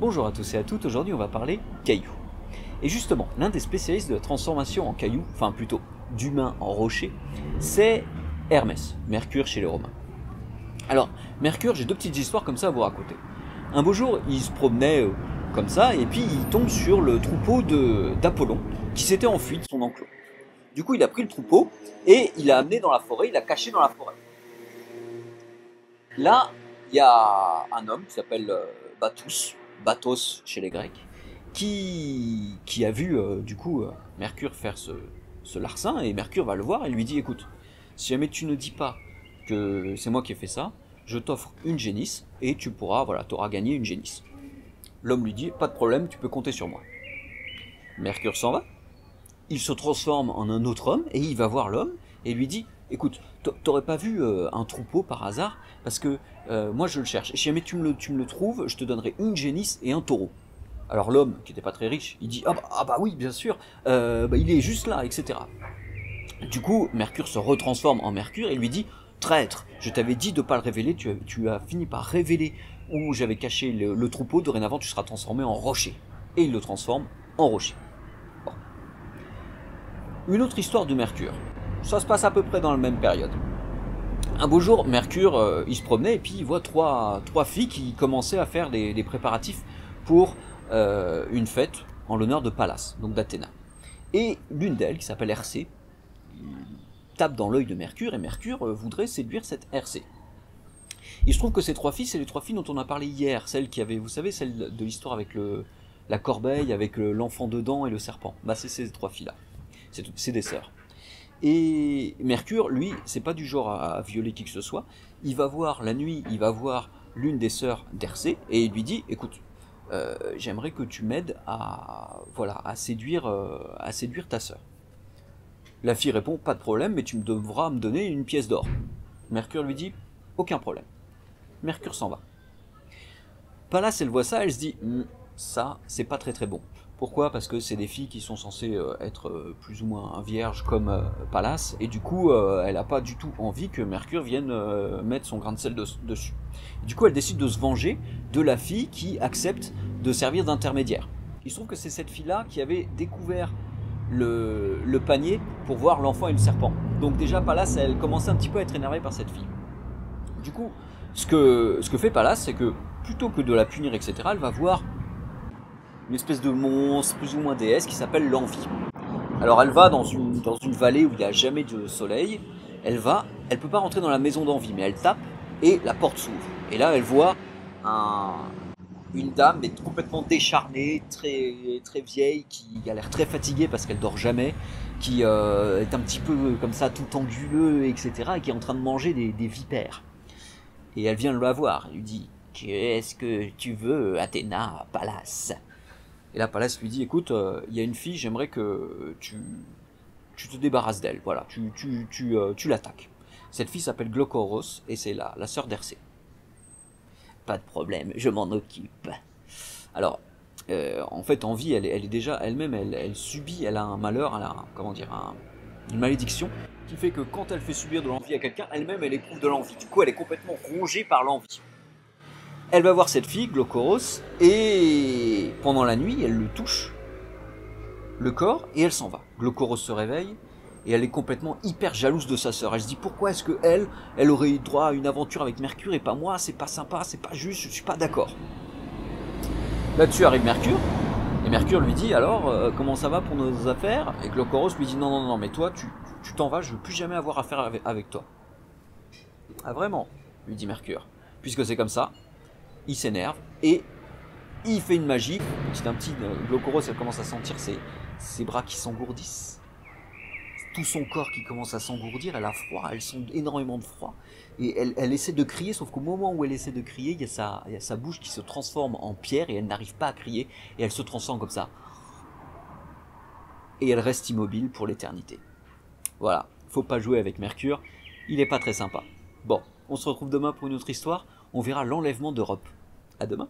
Bonjour à tous et à toutes, aujourd'hui on va parler cailloux. Et justement, l'un des spécialistes de la transformation en cailloux, enfin plutôt d'humain en rocher, c'est Hermès, Mercure chez les Romains. Alors, Mercure, j'ai deux petites histoires comme ça à vous raconter. Un beau jour, il se promenait euh, comme ça, et puis il tombe sur le troupeau d'Apollon, qui s'était enfui de son enclos. Du coup, il a pris le troupeau, et il l'a amené dans la forêt, il l'a caché dans la forêt. Là, il y a un homme qui s'appelle euh, Batus, Batos chez les Grecs, qui, qui a vu euh, du coup euh, Mercure faire ce, ce larcin, et Mercure va le voir et lui dit écoute, si jamais tu ne dis pas que c'est moi qui ai fait ça, je t'offre une génisse et tu pourras, voilà, t'auras gagné une génisse. L'homme lui dit pas de problème, tu peux compter sur moi. Mercure s'en va, il se transforme en un autre homme et il va voir l'homme et lui dit écoute, t'aurais pas vu euh, un troupeau par hasard? Parce que euh, moi je le cherche. Et si jamais tu me, le, trouves, je te donnerai une génisse et un taureau. Alors l'homme, qui n'était pas très riche, il dit ah bah, ah bah oui, bien sûr, euh, bah, il est juste là, etc. Du coup, Mercure se retransforme en Mercure et lui dit traître, je t'avais dit de ne pas le révéler, tu as, tu as, fini par révéler où j'avais caché le, le, troupeau, dorénavant tu seras transformé en rocher. Et il le transforme en rocher. Bon. Une autre histoire de Mercure. Ça se passe à peu près dans la même période. Un beau jour, Mercure, euh, il se promenait et puis il voit trois, trois filles qui commençaient à faire des, préparatifs pour euh, une fête en l'honneur de Pallas, donc d'Athéna. Et l'une d'elles, qui s'appelle RC, tape dans l'œil de Mercure et Mercure euh, voudrait séduire cette RC. Il se trouve que ces trois filles, c'est les trois filles dont on a parlé hier, celles qui avaient, vous savez, celle de l'histoire avec le, la corbeille, avec l'enfant dedans et le serpent. Bah, c'est ces trois filles-là. C'est des sœurs. Et Mercure, lui, c'est pas du genre à, violer qui que ce soit. Il va voir la nuit, il va voir l'une des sœurs d'Hercé et il lui dit "Écoute, euh, j'aimerais que tu m'aides à voilà à séduire euh, à séduire ta sœur." La fille répond "Pas de problème, mais tu me devras me donner une pièce d'or." Mercure lui dit "Aucun problème." Mercure s'en va. Pallas, elle voit ça, elle se dit hm, "Ça, c'est pas très très bon." Pourquoi? Parce que c'est des filles qui sont censées être plus ou moins vierges comme euh, Pallas, et du coup, euh, elle n'a pas du tout envie que Mercure vienne euh, mettre son grain de sel de, dessus. Du coup, elle décide de se venger de la fille qui accepte de servir d'intermédiaire. Il se trouve que c'est cette fille-là qui avait découvert le, le panier pour voir l'enfant et le serpent. Donc déjà, Pallas, elle commençait un petit peu à être énervée par cette fille. Du coup, ce que, ce que fait Pallas, c'est que plutôt que de la punir, etc., elle va voir une espèce de monstre, plus ou moins déesse, qui s'appelle l'envie. Alors elle va dans une, dans une vallée où il n'y a jamais de soleil, elle va, elle peut pas rentrer dans la maison d'envie, mais elle tape et la porte s'ouvre. Et là elle voit un, une dame mais complètement décharnée, très, très vieille, qui a l'air très fatiguée parce qu'elle dort jamais, qui euh, est un petit peu comme ça tout anguleux, etc., et qui est en train de manger des, des vipères. Et elle vient le voir, elle lui dit Qu'est-ce que tu veux, Athéna, Pallas et là, Pallas lui dit, écoute, il euh, y a une fille, j'aimerais que tu, tu te débarrasses d'elle. Voilà, tu, tu, tu, euh, tu l'attaques. Cette fille s'appelle Glocoros et c'est la, la sœur d'Hercé. Pas de problème, je m'en occupe. Alors, euh, en fait, en vie, elle, elle est déjà elle-même, elle, elle, subit, elle a un malheur, elle a comment dire, un, une malédiction qui fait que quand elle fait subir de l'envie à quelqu'un, elle-même, elle éprouve de l'envie. Du coup, elle est complètement rongée par l'envie. Elle va voir cette fille, Glocoros, et pendant la nuit, elle le touche, le corps, et elle s'en va. Glocoros se réveille, et elle est complètement hyper jalouse de sa sœur. Elle se dit pourquoi est-ce que elle, elle aurait eu droit à une aventure avec Mercure et pas moi, c'est pas sympa, c'est pas juste, je suis pas d'accord. Là-dessus arrive Mercure, et Mercure lui dit alors euh, comment ça va pour nos affaires? Et Glocoros lui dit non non non mais toi tu t'en vas, je veux plus jamais avoir affaire avec, avec toi. Ah vraiment lui dit Mercure. Puisque c'est comme ça, il s'énerve et il fait une magie. Petit un petit, Glocoros, elle commence à sentir ses, bras qui s'engourdissent. Tout son corps qui commence à s'engourdir, elle a froid, elle sent énormément de froid. Et elle, essaie de crier, sauf qu'au moment où elle essaie de crier, il y, a sa, il y a sa bouche qui se transforme en pierre et elle n'arrive pas à crier. Et elle se transforme comme ça. Et elle reste immobile pour l'éternité. Voilà, faut pas jouer avec Mercure, il est pas très sympa. Bon, on se retrouve demain pour une autre histoire, on verra l'enlèvement d'Europe. À demain